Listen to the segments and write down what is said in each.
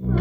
Oh.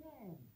again.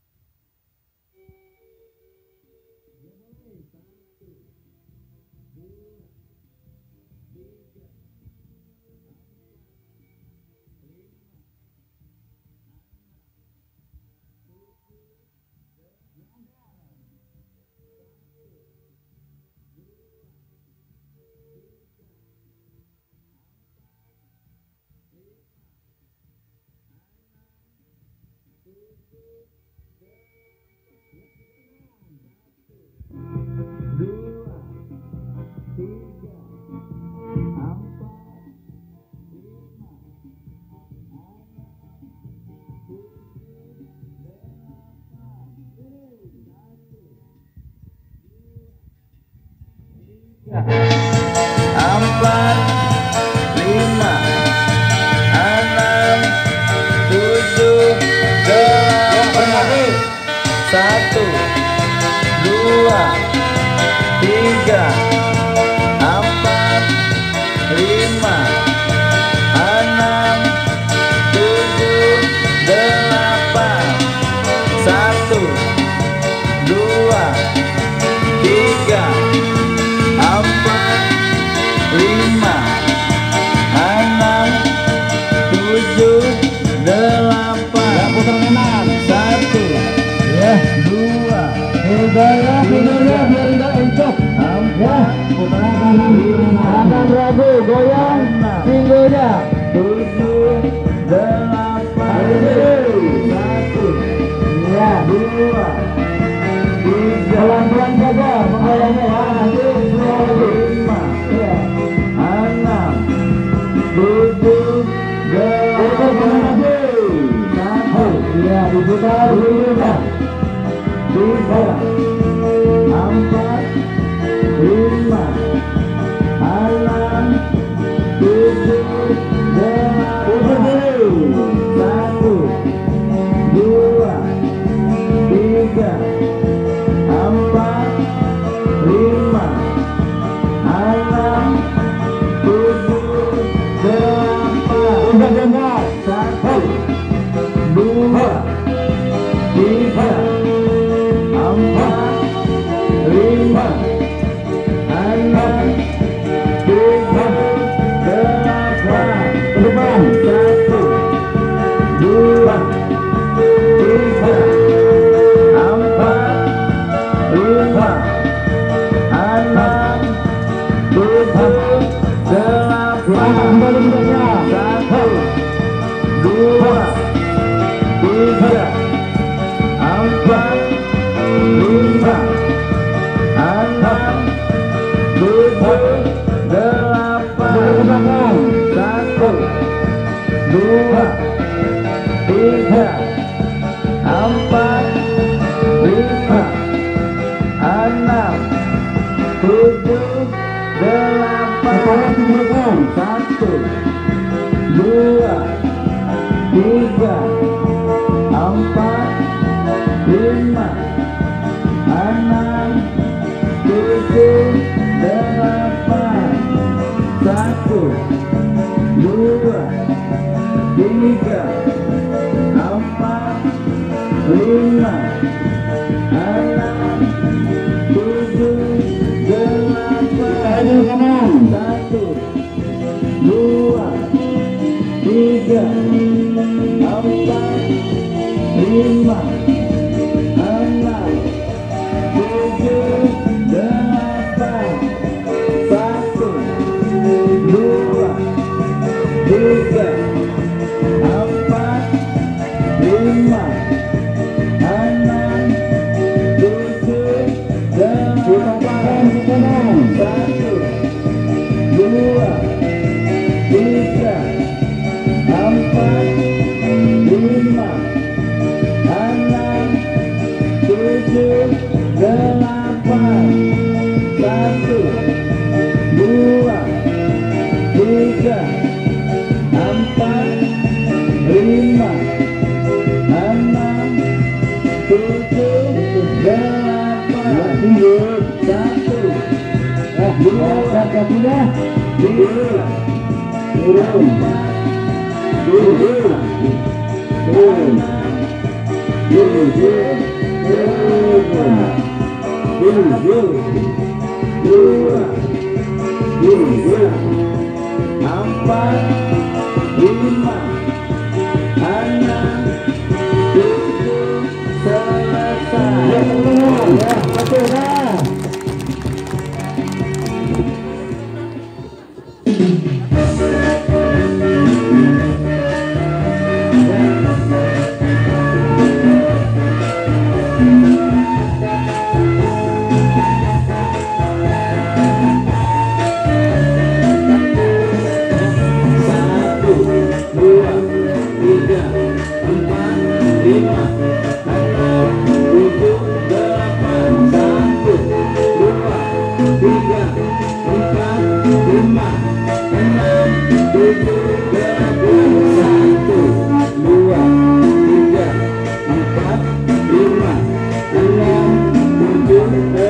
Yeah. Tangan ragu goyang minggunya. Tujuh Delapan Satu Dua Tiga. 给你 tujuh tujuh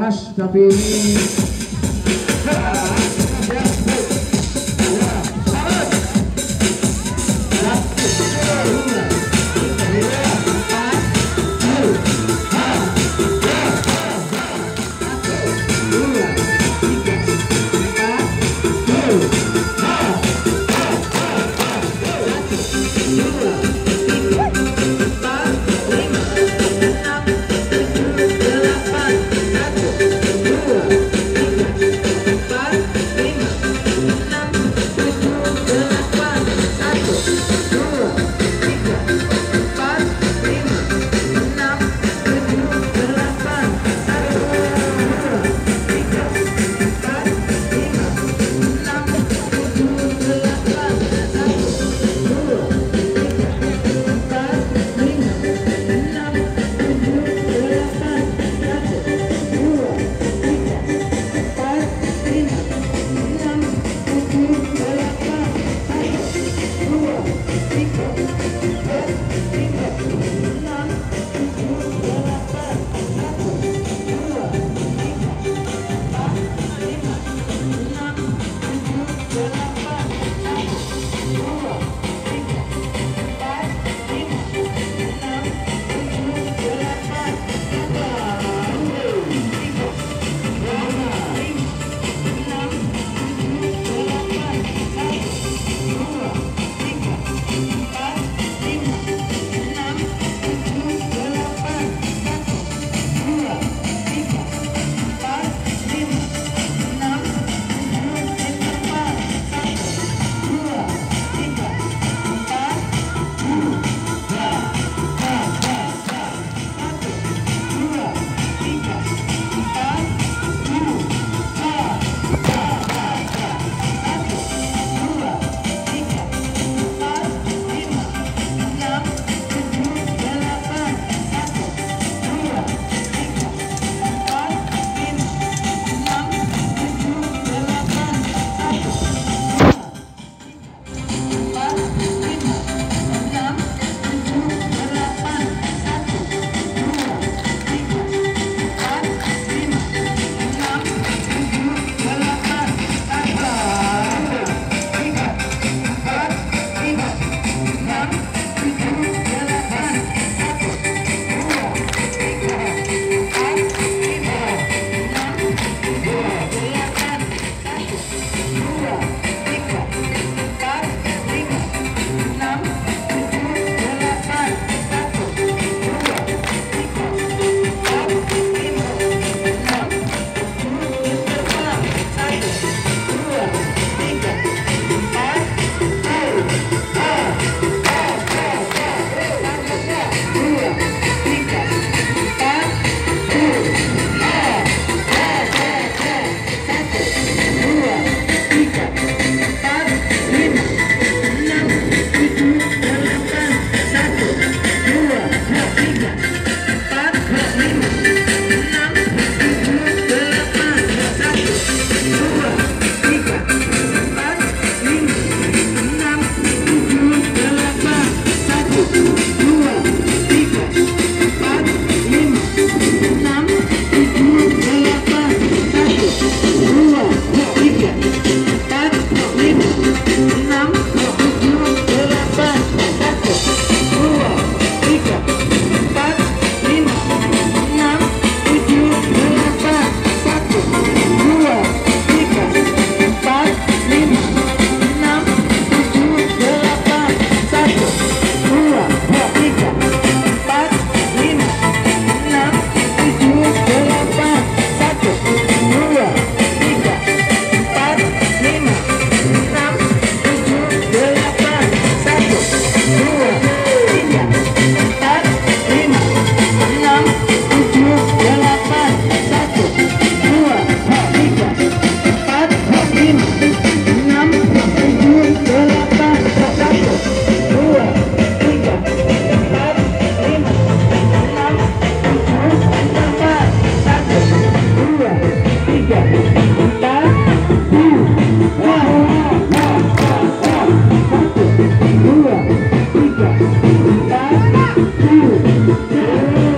panas tapi Brasil!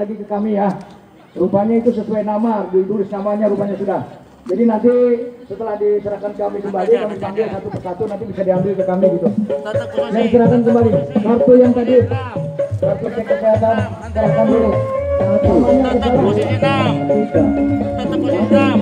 lagi ke kami ya. Rupanya itu sesuai nama, ditulis namanya rupanya sudah. Jadi nanti setelah diserahkan kami kembali, kami panggil satu persatu nanti bisa diambil ke kami gitu. Yang nah, serahkan kembali. Kartu yang tadi, kartu cek kesehatan, serahkan dulu. Tetap posisi posisi enam,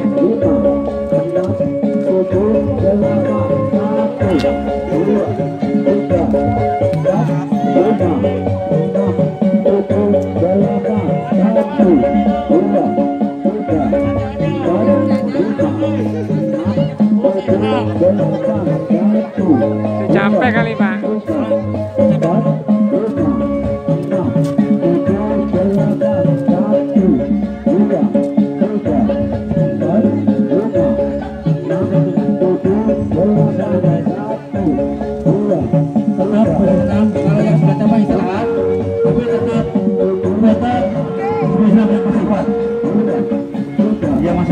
Capek kali Pak.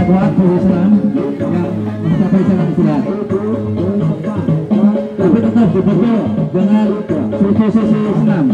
Yang kuat berenam yang masih capai istirahat istirahat tapi tetap dibantu dengan sisi-sisi senam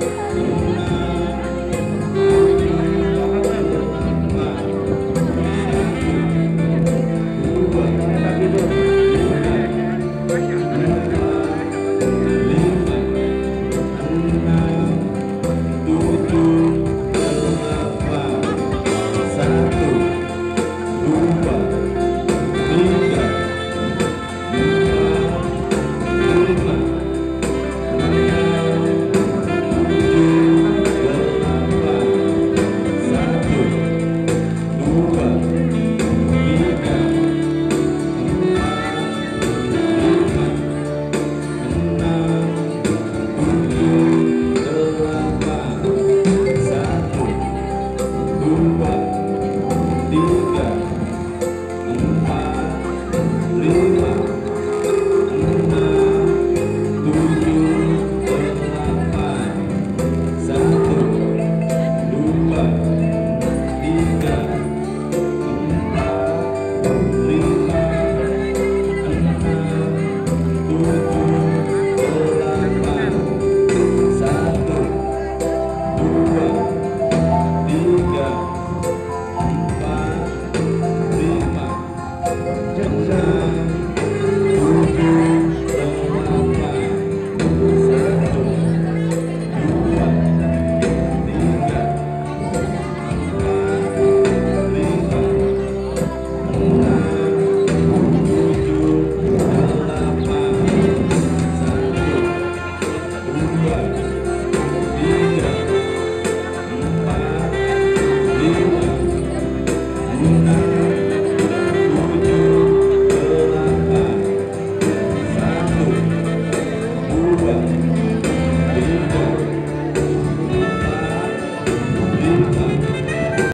satu,